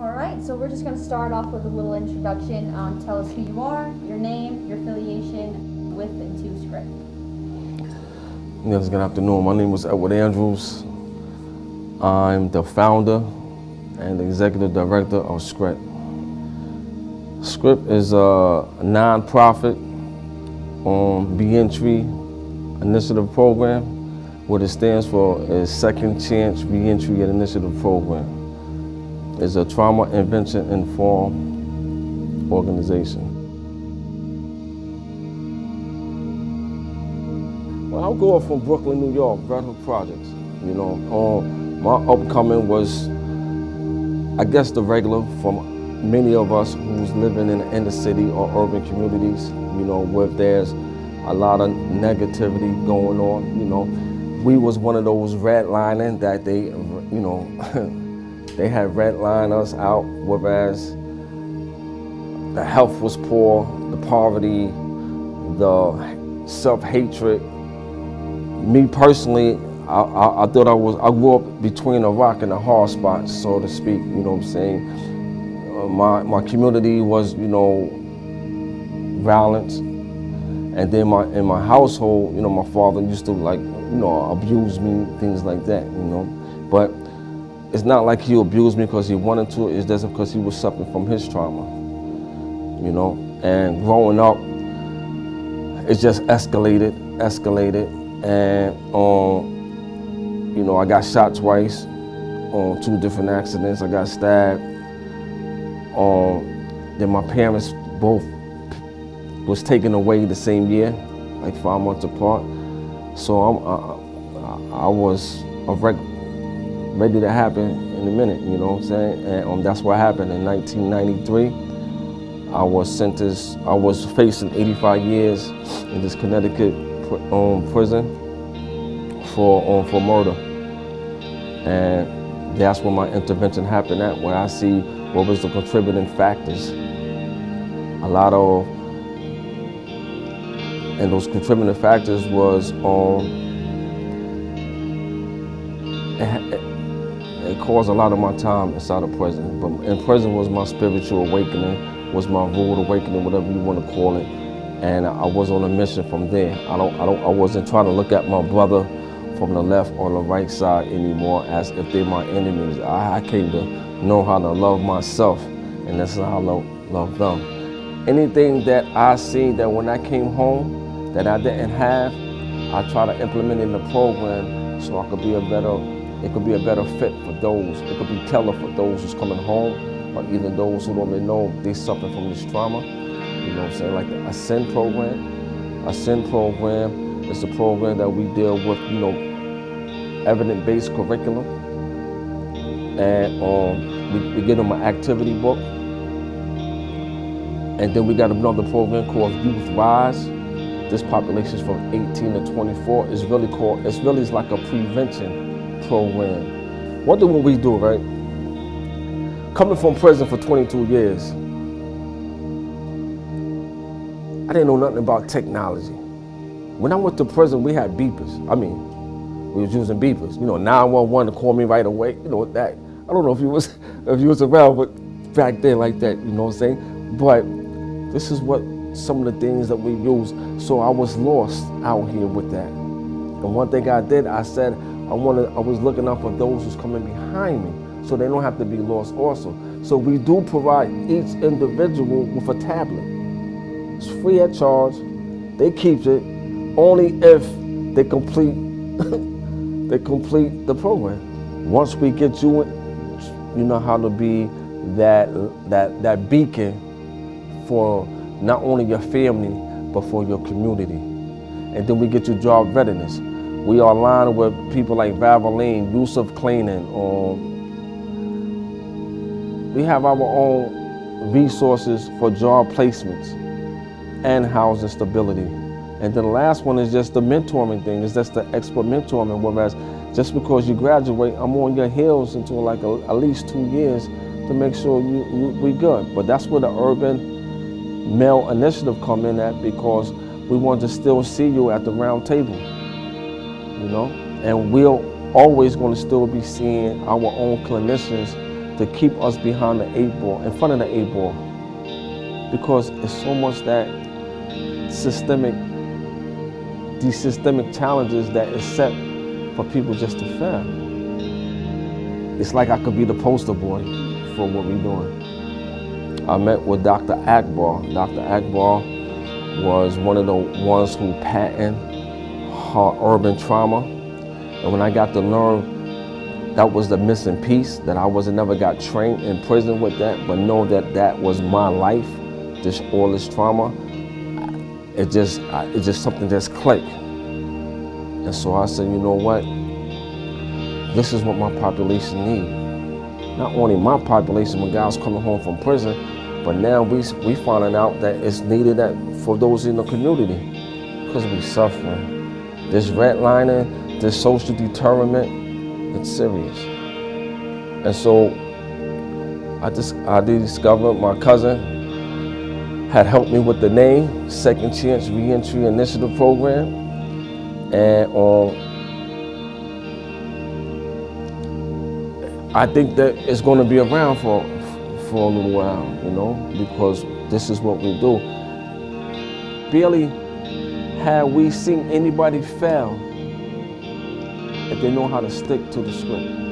All right, so we're just going to start off with a little introduction. Um, tell us who you are, your name, your affiliation with and to SCRIP. Yes, good afternoon. My name is Edward Andrews. I'm the founder and executive director of SCRIP. SCRIP is a non-profit on Reentry Initiative Program. What it stands for is Second Chance Reentry Initiative Program is a trauma intervention informed organization. Well, I grew up from Brooklyn, New York, Red Hook Projects. You know, um, my upcoming was, I guess, the regular from many of us who's living in the inner city or urban communities. You know, where there's a lot of negativity going on. You know, we was one of those redlining that they, you know. They had redlined us out, whereas the health was poor, the poverty, the self-hatred. Me personally, I, I, I, thought I was, I grew up between a rock and a hard spot, so to speak, you know what I'm saying? Uh, my, my community was, you know, violence. And then my, in my household, you know, my father used to like, you know, abuse me, things like that, you know. But it's not like he abused me because he wanted to, it's just because he was suffering from his trauma, you know? And growing up, it just escalated, escalated, and um, you know, I got shot twice on two different accidents. I got stabbed. Um, then my parents both was taken away the same year, like five months apart. So I'm, I, I was a regular ready to happen in a minute, you know what I'm saying? And um, that's what happened in 1993. I was sentenced, I was facing 85 years in this Connecticut um, prison for, um, for murder. And that's where my intervention happened at, where I see what was the contributing factors. A lot of, and those contributing factors was um, it caused a lot of my time inside of prison. But in prison was my spiritual awakening, was my rude awakening, whatever you want to call it. And I was on a mission from there. I don't, I don't, I wasn't trying to look at my brother from the left or the right side anymore as if they're my enemies. I, I came to know how to love myself, and that's how I love, love them. Anything that I see that when I came home that I didn't have, I try to implement in the program so I could be a better it could be a better fit for those. It could be tailored for those who's coming home, or even those who don't even know they suffer from this trauma. You know what I'm saying? Like the Ascend program. Ascend program is a program that we deal with, you know, evidence-based curriculum. And um, we, we give them an activity book. And then we got another program called Youth Rise. This population is from 18 to 24. It's really called, it's really like a prevention program. What do we do, right? Coming from prison for 22 years, I didn't know nothing about technology. When I went to prison, we had beepers. I mean, we was using beepers. You know, 911 to call me right away. You know that. I don't know if you was if you was around, but back then like that. You know what I'm saying? But this is what some of the things that we use. So I was lost out here with that. And one thing I did, I said, I wanted, I was looking out for those who's coming behind me so they don't have to be lost also. So we do provide each individual with a tablet. It's free at charge. They keep it only if they complete they complete the program. Once we get you in, you know how to be that that that beacon for not only your family but for your community. And then we get you job readiness. We are aligned with people like Valvoline, Yusuf Cleaning. Um, we have our own resources for job placements and housing stability. And then the last one is just the mentoring thing. It's just the expert mentoring. Whereas just because you graduate, I'm on your heels until like a, at least two years to make sure you, you, we good. But that's where the urban male initiative come in at because we want to still see you at the round table you know? And we're always going to still be seeing our own clinicians to keep us behind the eight ball, in front of the eight ball. Because it's so much that systemic, these systemic challenges that is set for people just to fail. It's like I could be the poster boy for what we're doing. I met with Dr. Akbar. Dr. Akbar was one of the ones who patented urban trauma. And when I got to learn that was the missing piece, that I wasn't never got trained in prison with that, but know that that was my life, this all this trauma, it just, it just something that's clicked. And so I said, you know what? This is what my population need. Not only my population when guys coming home from prison, but now we we finding out that it's needed that for those in the community because we suffering. This redlining, this social deterrent, it's serious. And so I just I discovered my cousin had helped me with the name Second Chance Reentry Initiative Program, and um, I think that it's going to be around for for a little while, you know, because this is what we do. Barely have we seen anybody fail if they know how to stick to the script.